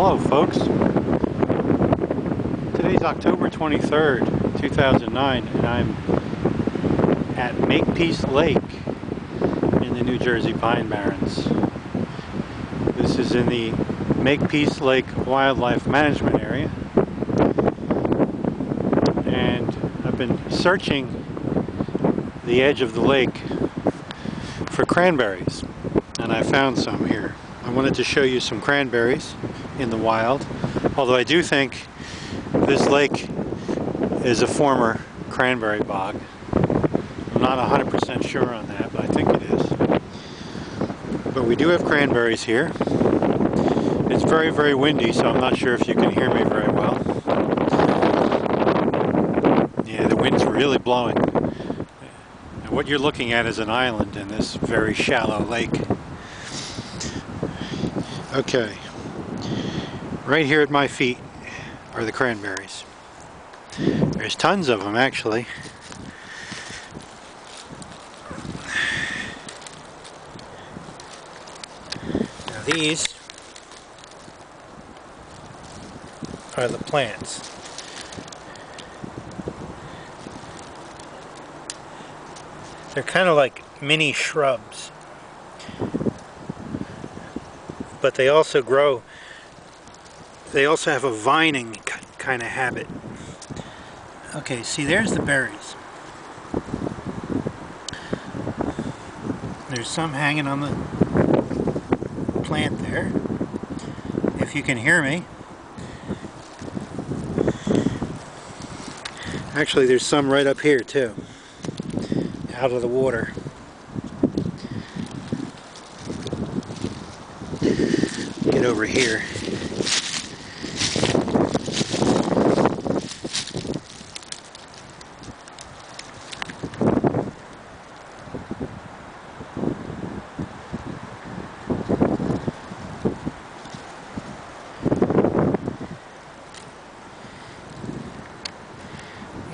Hello folks. Today's October 23rd, 2009 and I'm at Makepeace Lake in the New Jersey Pine Barrens. This is in the Makepeace Lake Wildlife Management Area and I've been searching the edge of the lake for cranberries and I found some here. I wanted to show you some cranberries in the wild. Although I do think this lake is a former cranberry bog. I'm not 100% sure on that, but I think it is. But we do have cranberries here. It's very, very windy, so I'm not sure if you can hear me very well. Yeah, the wind's really blowing. And what you're looking at is an island in this very shallow lake. Okay. Right here at my feet are the cranberries. There's tons of them actually. Now these are the plants. They're kind of like mini shrubs. But they also grow they also have a vining kind of habit. Okay, see there's the berries. There's some hanging on the plant there. If you can hear me. Actually, there's some right up here too. Out of the water. Get over here.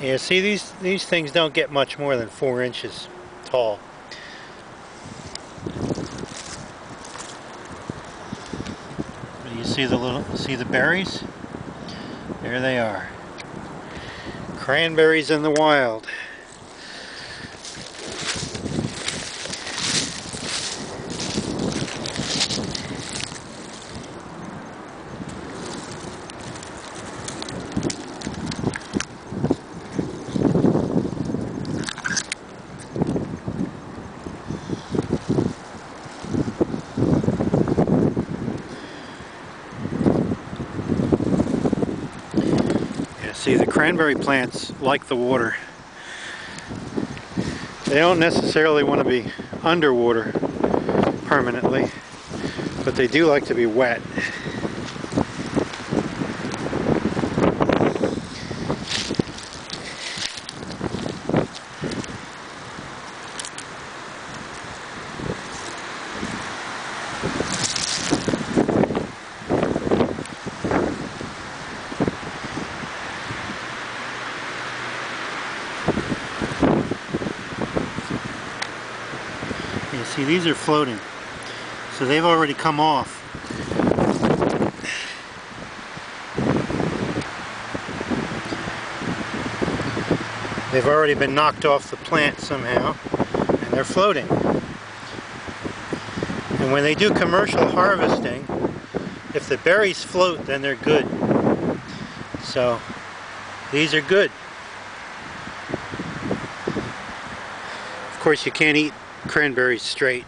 Yeah, see these these things don't get much more than four inches tall. You see the little see the berries? There they are. Cranberries in the wild. See, the cranberry plants like the water. They don't necessarily want to be underwater permanently, but they do like to be wet. See, these are floating. So they've already come off. They've already been knocked off the plant somehow, and they're floating. And when they do commercial harvesting, if the berries float, then they're good. So, these are good. Of course, you can't eat cranberries straight.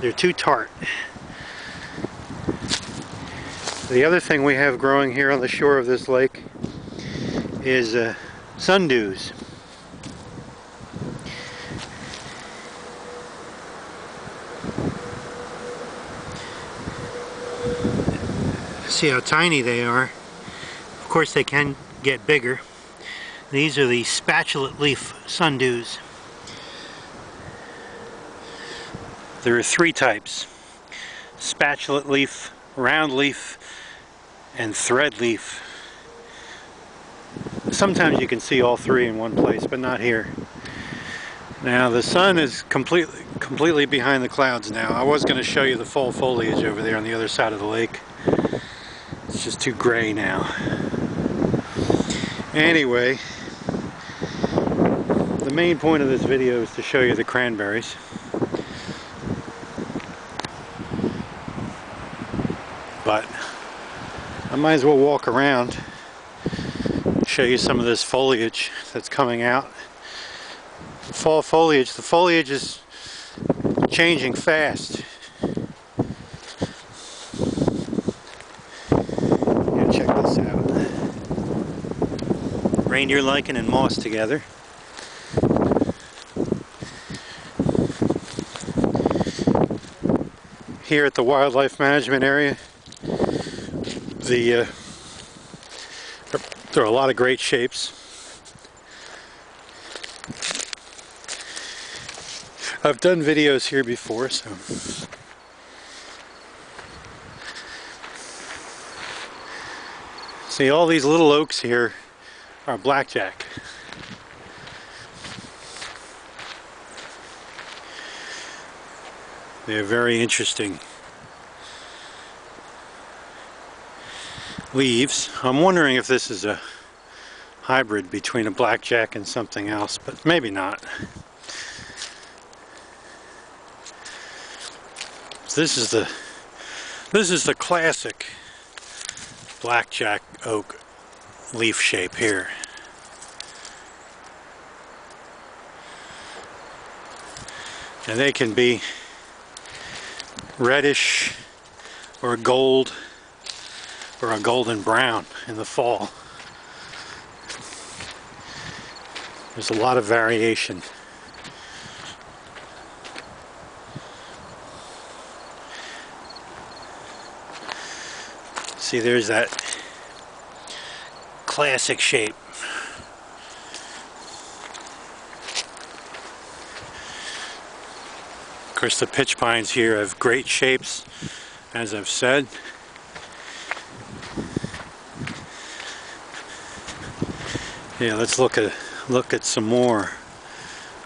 They're too tart. The other thing we have growing here on the shore of this lake is uh, sundews. See how tiny they are. Of course they can get bigger. These are the spatulate leaf sundews. There are three types. Spatulate leaf, round leaf, and thread leaf. Sometimes you can see all three in one place, but not here. Now the sun is completely completely behind the clouds now. I was going to show you the full foliage over there on the other side of the lake. It's just too gray now. Anyway, the main point of this video is to show you the cranberries. But I might as well walk around show you some of this foliage that's coming out fall foliage. The foliage is changing fast. Yeah, check this out. Reindeer lichen and moss together. Here at the wildlife management area, the uh, there are a lot of great shapes. I've done videos here before, so. See, all these little oaks here are blackjack. They're very interesting leaves. I'm wondering if this is a hybrid between a blackjack and something else, but maybe not. This is the this is the classic blackjack oak leaf shape here. And they can be reddish or gold or a golden brown in the fall. There's a lot of variation. See, there's that classic shape. Of course, the pitch pines here have great shapes, as I've said. Yeah, let's look at look at some more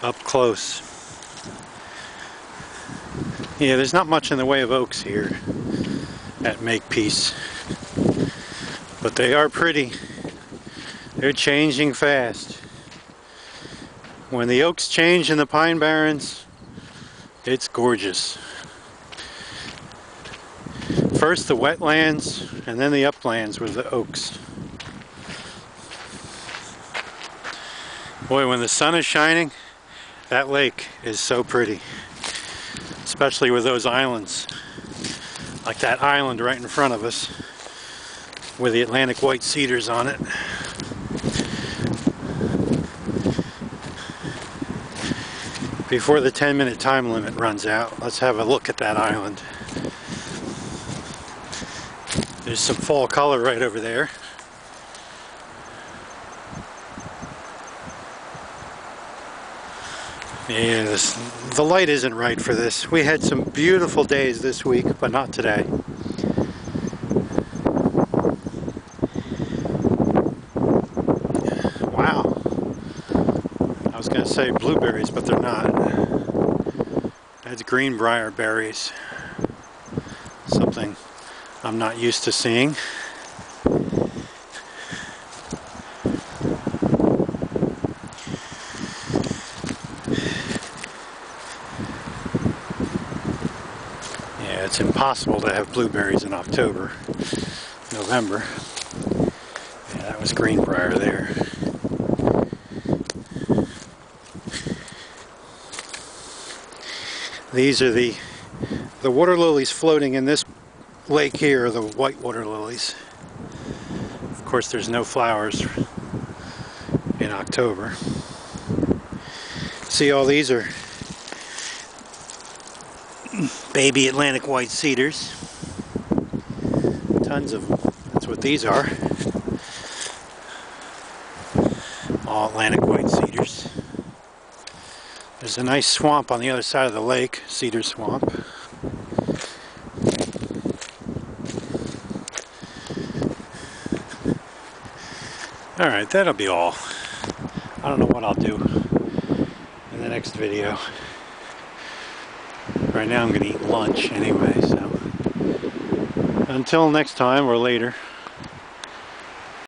up close. Yeah, there's not much in the way of oaks here at Makepeace. But they are pretty. They're changing fast. When the oaks change in the Pine Barrens, it's gorgeous. First the wetlands, and then the uplands with the oaks. Boy, when the sun is shining, that lake is so pretty. Especially with those islands. Like that island right in front of us with the Atlantic white cedars on it. Before the 10 minute time limit runs out, let's have a look at that island. There's some fall color right over there. Yeah, this, the light isn't right for this. We had some beautiful days this week, but not today. going to say blueberries, but they're not. That's greenbrier berries. Something I'm not used to seeing. Yeah, it's impossible to have blueberries in October, November. Yeah, that was greenbrier there. These are the the water lilies floating in this lake here, the white water lilies. Of course, there's no flowers in October. See, all these are baby Atlantic white cedars. Tons of them. That's what these are. All Atlantic. There's a nice swamp on the other side of the lake, Cedar Swamp. Alright, that'll be all. I don't know what I'll do. in the next video. Right now I'm going to eat lunch anyway, so until next time or later.